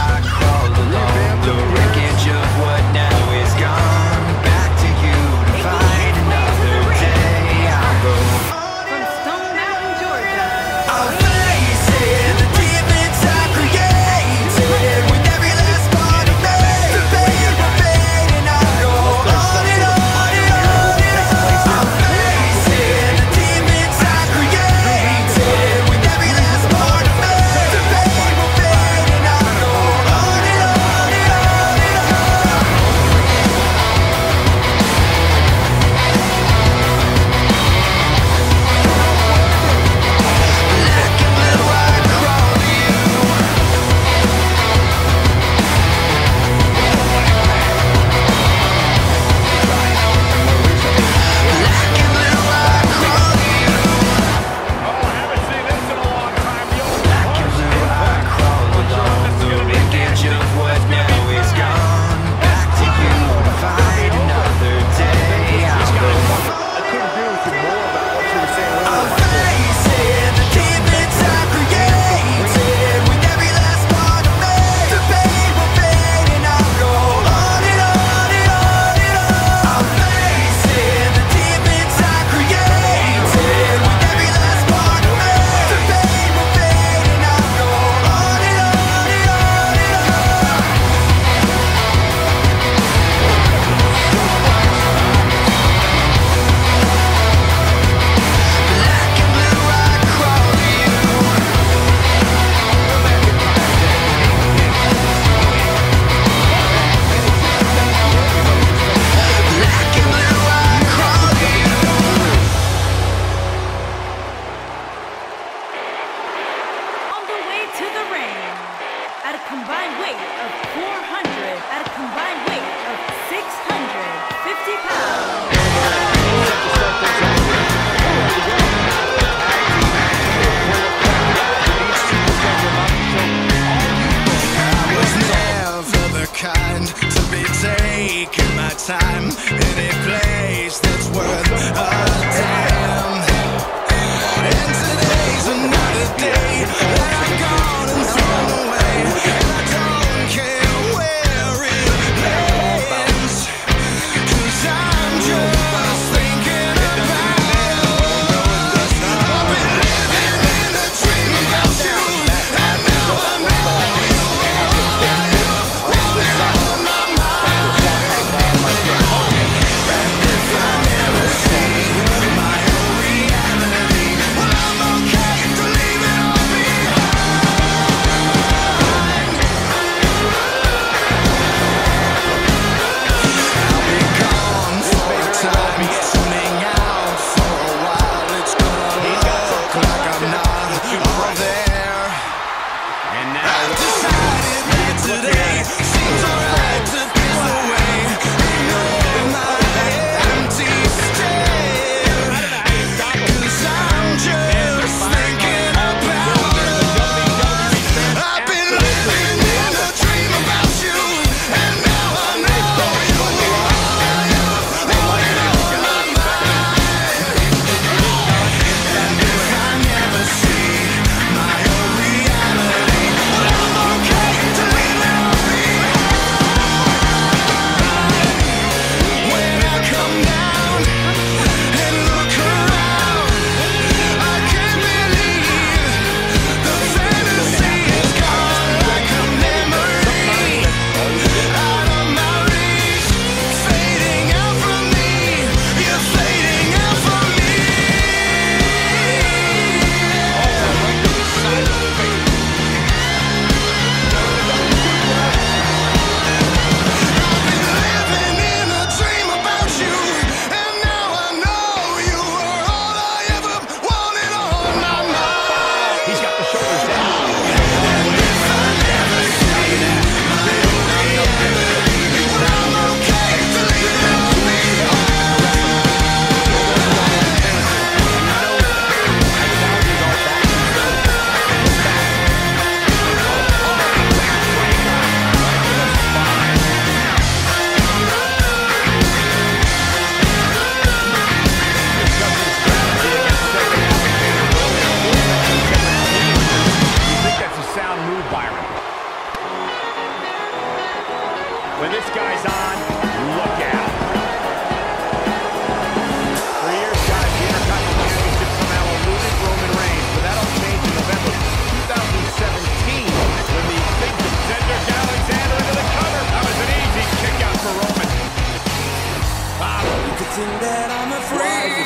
I crawl along the wreckage that's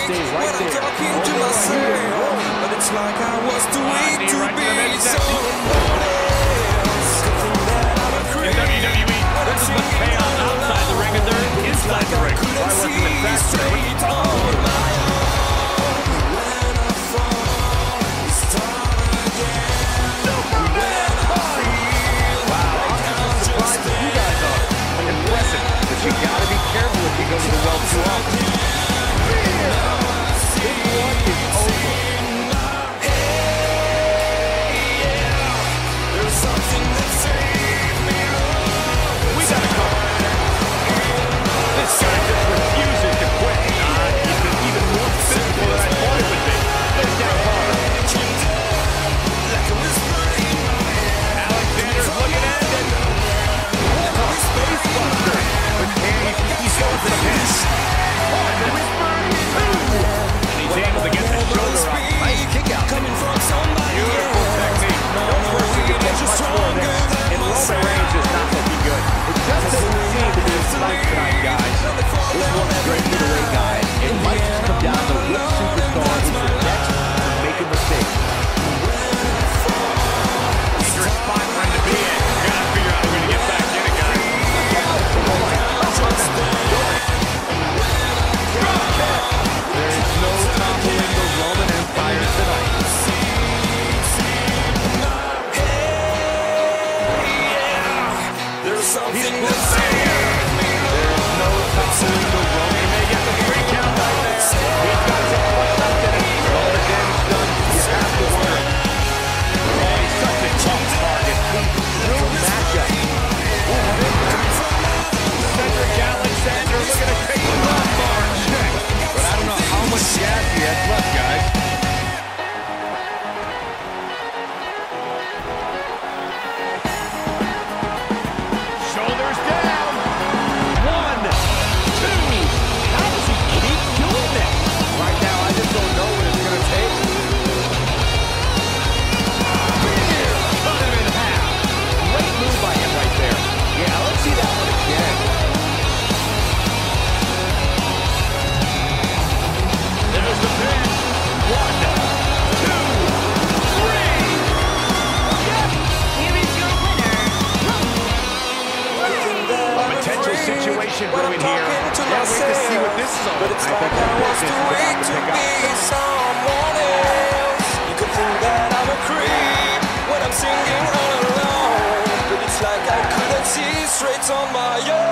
stay right there. Talking to myself, but it's like I was too weak to be In WWE, this is the chaos outside the ring and there inside the ring. Why wasn't it faster? too weak to be someone else. You could think that I'm a creep when I'm singing all alone, but it's like I couldn't see straight on my own.